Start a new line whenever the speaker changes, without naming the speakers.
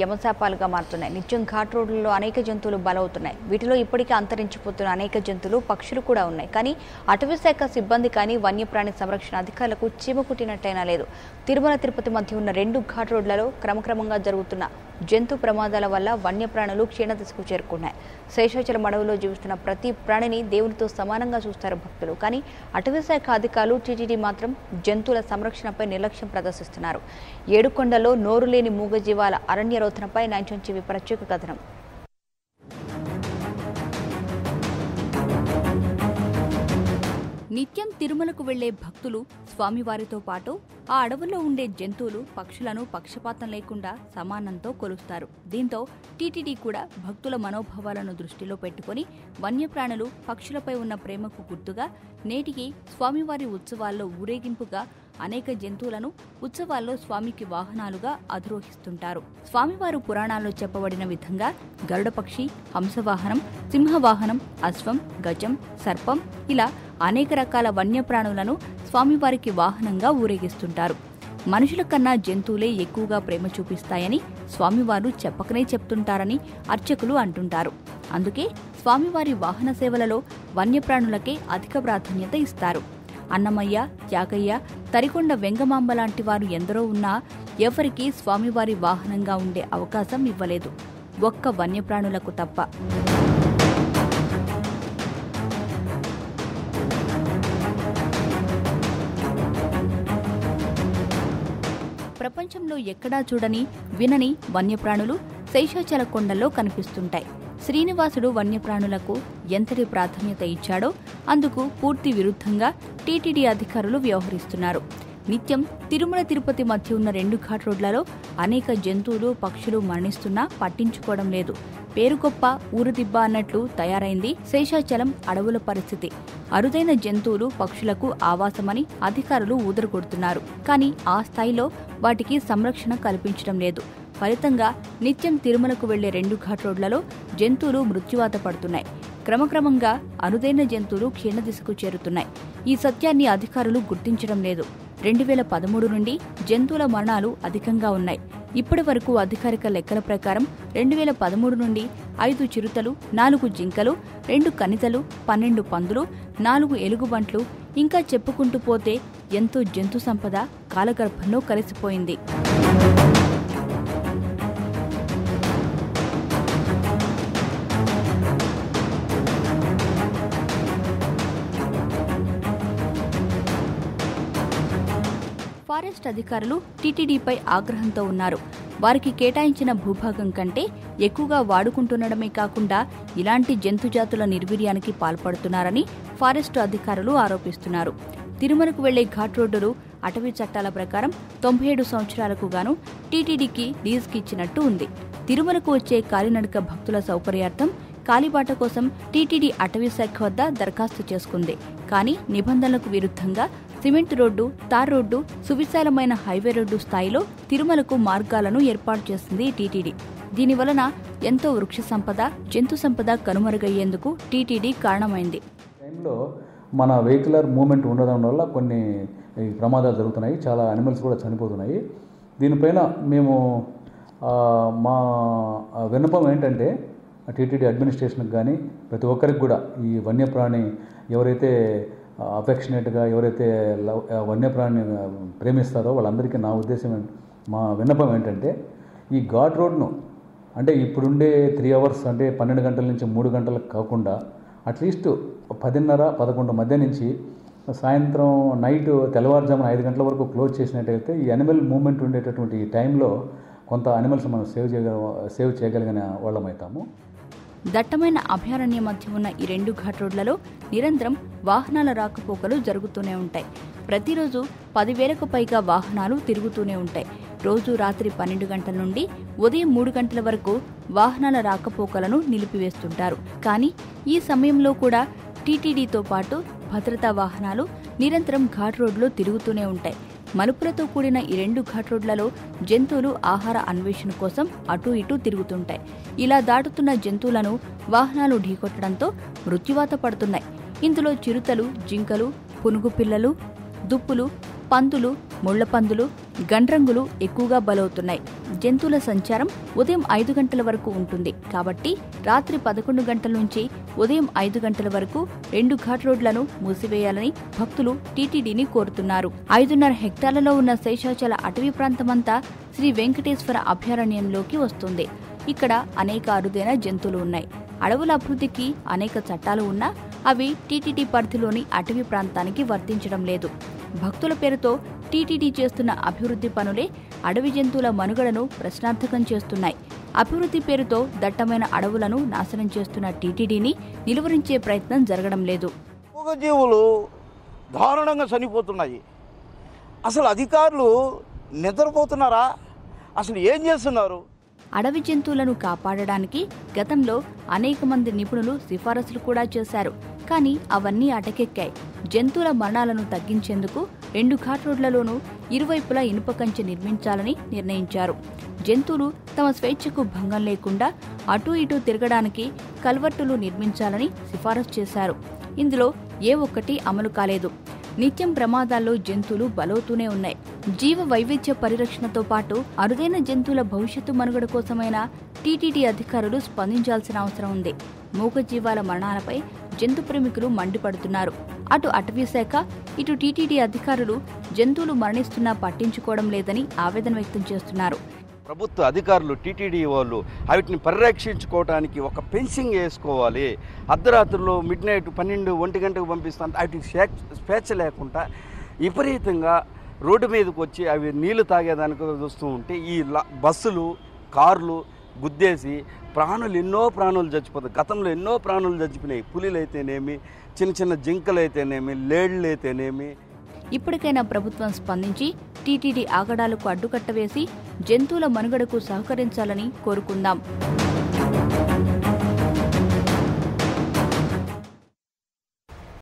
యమశాపాలుగా మారుతున్నాయి. నిత్యం ఘాట్ రోడ్లలో అనేక జంతువులు బలవుతున్నాయి. వీటిలో ఇప్పటికే అంతరించిపోతున్న అనేక జంతువులు పక్షులు కూడా ఉన్నాయి. కానీ అటవీ శాఖ సిబ్బంది కానీ వన్యప్రాణి సంరక్షణ అధికారులకు చీమకుట్టినట్టయినా లేదు. తిరుమల తిరుపతి మధ్య ఉన్న రెండు ఘాట్ రోడ్లలో క్రమక్రమంగా జరుగుతున్న జంతు ప్రమాదాల వల్ల వన్యప్రాణులు క్షీణదశకు చేరుకున్నాయి. శేషాచలం అడవిలో జీవిస్తున్న ప్రతి ప్రాణిని దేవునితో సమానంగా చూస్తారు భక్తులు. కానీ అటవీ శాఖ అధికారులు టీటీడీ మాత్రం జంతువుల సంరక్షణపై నిర్లక్ష్యం ప్రదర్శిస్తున్నారు. ఏడుకొండలో నోరు లేని మూగజీవాల అరణ్య రోధనపై నైన్చొంచివి ప్రత్యేక కథనం. నిత్యం తిరుమలకు వెళ్ళే భక్తులు స్వామివారితో పాటు ఆ అడవుల్లో ఉండే జంతువులు పక్షులను పక్షపాతం లేకుండా సమానంతో కొలుస్తారు. దీంతో టీటీడీ కూడా భక్తుల మనోభావాలను దృష్టిలో పెట్టుకుని వన్యప్రాణులు పక్షులపై ఉన్న ప్రేమకు గుర్తుగా నేటికి స్వామివారి ఉత్సవాల్లో ఊరేగింపుగా అనేక జంతువులను ఉత్సవాల్లో స్వామికి వాహనాలుగా అధిరోహిస్తుంటారు. స్వామివారు పురాణాల్లో చెప్పబడిన విధంగా గరుడపక్షి హంసవాహనం సింహవాహనం అశ్వం గజం సర్పం ఇలా అనేక రకాల వన్యప్రాణులను స్వామివారికి వాహనంగా ఊరేగిస్తుంటారు. మనుషుల కన్నా జంతువులే ఎక్కువగా ప్రేమ చూపిస్తాయని స్వామివారు చెప్పకనే చెప్తుంటారని అర్చకులు అంటుంటారు. అందుకే స్వామివారి వాహన సేవలలో వన్యప్రాణులకే అధిక ప్రాధాన్యత ఇస్తారు. అన్నమయ్య త్యాగయ్య తరికొండ వెంగమాంబ లాంటి వారు ఎందరో ఉన్నా ఎవరికీ స్వామివారి వాహనంగా ఉండే అవకాశం ఇవ్వలేదు. ఒక్క వన్యప్రాణులకు తప్ప. ప్రపంచంలో ఎక్కడా చూడని వినని వన్యప్రాణులు శేషాచల కొండల్లో కనిపిస్తుంటాయి. శ్రీనివాసుడు వన్యప్రాణులకు ఎంతటి ప్రాధాన్యత ఇచ్చాడో అందుకు పూర్తి విరుద్ధంగా టీటీడీ అధికారులు వ్యవహరిస్తున్నారు. నిత్యం తిరుమల తిరుపతి మధ్య ఉన్న రెండు ఘాట్ రోడ్లలో అనేక జంతువులు పక్షులు మరణిస్తున్నా పట్టించుకోవడం లేదు. పేరు గొప్ప ఊరుదిబ్బ అన్నట్లు తయారైంది శేషాచలం అడవుల పరిస్థితి. అరుదైన జంతువులు పక్షులకు ఆవాసమని అధికారులు ఊదరగొడుతున్నారు. కానీ ఆ స్థాయిలో వాటికి సంరక్షణ కల్పించడం లేదు. ఫలితంగా నిత్యం తిరుమలకు వెళ్ళే రెండు ఘాట్ రోడ్లలో జంతువులు మృత్యువాత పడుతున్నాయి. క్రమక్రమంగా అరుదైన జంతువులు క్షీణదిశకు చేరుతున్నాయి. ఈ సత్యాన్ని అధికారులు గుర్తించడం లేదు. రెండు వేల పదమూడు నుండి జంతువుల మరణాలు అధికంగా ఉన్నాయి. ఇప్పటి వరకు అధికారిక లెక్కల ప్రకారం రెండు వేల పదమూడు నుండి ఐదు చిరుతలు నాలుగు జింకలు రెండు కనితలు పన్నెండు పందులు నాలుగు ఎలుగుబంట్లు ఇంకా చెప్పుకుంటూ పోతే ఎంతో జంతు సంపద కాలగర్భంలో కలిసిపోయింది. ఫారెస్ట్ అధికారులు టీటీడీపై ఆగ్రహంతో ఉన్నారు. వారికి కేటాయించిన భూభాగం కంటే ఎక్కువగా వాడుకుంటుండడమే కాకుండా ఇలాంటి జంతుజాతుల నిర్వీర్యానికి పాల్పడుతున్నారని ఫారెస్ట్ అధికారులు ఆరోపిస్తున్నారు. తిరుమలకు వెళ్ళే ఘాట్ రోడ్డులు అటవీ చట్టాల ప్రకారం తొంభై ఏడు సంవత్సరాలకు గాను టీటీడీకి లీజుకిచ్చినట్టు ఉంది. తిరుమలకు వచ్చే కాలినడక భక్తుల సౌకర్యార్థం కాలిబాట కోసం టీటీడీ అటవీ శాఖ వద్ద దరఖాస్తు చేసుకుంది. కానీ నిబంధనలకు విరుద్ధంగా సిమెంట్ రోడ్డు తార్ రోడ్డు సువిశాలమైన హైవే రోడ్డు స్థాయిలో తిరుమలకు మార్గాలను ఏర్పాటు చేసింది టీటీడీ. దీనివలన ఎంతో వృక్ష సంపద జంతు సంపద కనుమరుగయ్యేందుకు టీటీడీ కారణమైంది.
టైంలో మన వెహికులర్ మూమెంట్ ఉండడం వల్ల కొన్ని ప్రమాదాలు జరుగుతున్నాయి. చాలా అనిమల్స్ కూడా చనిపోతున్నాయి. దీనిపైన మేము మా విన్నపం ఏంటంటే టీటీడీ అడ్మినిస్ట్రేషన్కి కానీ ప్రతి ఒక్కరికి కూడా ఈ వన్యప్రాణి ఎవరైతే అఫెక్షనేట్గా ఎవరైతే లవ్ వన్యప్రాణిని ప్రేమిస్తారో వాళ్ళందరికీ నా ఉద్దేశం మా విన్నపం ఏంటంటే ఈ ఘాట్ రోడ్ను అంటే ఇప్పుడుండే త్రీ అవర్స్ అంటే పన్నెండు గంటల నుంచి మూడు గంటలకు కాకుండా అట్లీస్ట్ పదిన్నర పదకొండు మధ్య నుంచి సాయంత్రం నైట్ తెల్లవారుజామున ఐదు గంటల వరకు క్లోజ్ చేసినట్టయితే ఈ అనిమల్ మూమెంట్ ఉండేటటువంటి ఈ టైంలో కొంత అనిమల్స్ మనం సేవ్ చేయగల సేవ్ చేయగలిగిన వాళ్ళమవుతాము
దట్టమైన అభయారణ్య మధ్య ఉన్న ఈ రెండు ఘాట్ రోడ్లలో నిరంతరం వాహనాల రాకపోకలు జరుగుతూనే ఉంటాయి. ప్రతిరోజు పదివేలకు పైగా వాహనాలు తిరుగుతూనే ఉంటాయి. రోజు రాత్రి పన్నెండు గంటల నుండి ఉదయం మూడు గంటల వరకు వాహనాల రాకపోకలను నిలిపివేస్తుంటారు. కానీ ఈ సమయంలో కూడా టీటీడీతో పాటు భద్రతా వాహనాలు నిరంతరం ఘాట్ రోడ్లో తిరుగుతూనే ఉంటాయి. మలుపులతో కూడిన ఈ రెండు ఘాట్ రోడ్లలో జంతువులు ఆహార అన్వేషణ కోసం అటూ ఇటూ తిరుగుతుంటాయి. ఇలా దాటుతున్న జంతువులను వాహనాలు ఢీకొట్టడంతో మృత్యువాత పడుతున్నాయి. ఇందులో చిరుతలు జింకలు పునుగు పిల్లలు దుప్పులు పందులు ముళ్ళ పందులు గండ్రంగులు ఎక్కువగా బలవుతున్నాయి. జంతువుల సంచారం ఉదయం ఐదు గంటల వరకు ఉంటుంది. కాబట్టి రాత్రి పదకొండు గంటల నుంచి ఉదయం ఐదు గంటల వరకు రెండు ఘాట్ రోడ్లను మూసివేయాలని భక్తులు టీటీడీని కోరుతున్నారు. ఐదున్నర హెక్టార్లలో ఉన్న శేషాచల అటవీ ప్రాంతమంతా శ్రీ వెంకటేశ్వర అభయారణ్యంలోకి వస్తుంది. ఇక్కడ అనేక అరుదైన జంతువులు ఉన్నాయి. అడవుల అభివృద్ధికి అనేక చట్టాలు ఉన్నా అవి టీటీడీ పరిధిలోని అటవీ ప్రాంతానికి వర్తించడం లేదు. భక్తుల పేరుతో టీటీడీ చేస్తున్న అభివృద్ధి పనులే అడవి జంతువుల మనుగడను ప్రశ్నార్థకం చేస్తున్నాయి. అభివృద్ధి పేరుతో దట్టమైన అడవులను నాశనం చేస్తున్న టీటీడీని నిలువరించే ప్రయత్నం జరగడం లేదు.
మూగజీవులు దారుణంగా చనిపోతున్నాయి. అసలు అధికారులు నిద్రపోతున్నారా? అసలు ఏం చేస్తున్నారు?
అడవి జంతువులను కాపాడడానికి గతంలో అనేక మంది నిపుణులు సిఫారసులు కూడా చేశారు. కానీ అవన్నీ అటకెక్కాయి. జంతువుల మరణాలను తగ్గించేందుకు రెండు ఘాట్ రోడ్లలోనూ ఇరువైపులా ఇనుప కంచె నిర్మించాలని నిర్ణయించారు. జంతువులు తమ స్వేచ్ఛకు భంగం లేకుండా అటూ ఇటూ తిరగడానికి కల్వర్టులు నిర్మించాలని సిఫారసు చేశారు. ఇందులో ఏ ఒక్కటి అమలు కాలేదు. నిత్యం ప్రమాదాల్లో జంతువులు బలవుతూనే ఉన్నాయి. జీవ వైవిధ్య పరిరక్షణతో పాటు అరుదైన జంతువుల భవిష్యత్తు మనుగడ కోసమైనా టీటీడీ అధికారులు స్పందించాల్సిన అవసరం ఉంది. మూగజీవాల మరణాలపై జంతు ప్రేమికులు మండిపడుతున్నారు. అటు అటవీ శాఖ ఇటు టీటీడీ అధికారులు జంతువులు మరణిస్తున్నా పట్టించుకోవడం లేదని ఆవేదన వ్యక్తం చేస్తున్నారు.
ప్రభుత్వ అధికారులు టీటీడీ వాళ్ళు వాటిని పరిరక్షించుకోవడానికి ఒక ఫెన్సింగ్ వేసుకోవాలి. అర్ధరాత్రులు మిడ్ నైట్ పన్నెండు ఒంటి గంటకు పంపిస్తాను వాటికి స్వేచ్ఛ స్వేచ్ఛ లేకుండా విపరీతంగా రోడ్డు మీదకి వచ్చి అవి నీళ్ళు తాగేదానికి వస్తూ ఉంటే ఈ బస్సులు కార్లు గుద్దేసి ప్రాణులు ఎన్నో ప్రాణులు చచ్చిపోతాయి. గతంలో ఎన్నో ప్రాణులు చచ్చిపోయినాయి. పులిలు అయితేనేమి చిన్న చిన్న జింకలు అయితేనేమి లేళ్ళు అయితేనేమి
ఇప్పటికైనా ప్రభుత్వం స్పందించి టీటీడీ ఆగడాలకు అడ్డుకట్ట వేసి జంతువుల మనుగడకు సహకరించాలని కోరుకుందాం.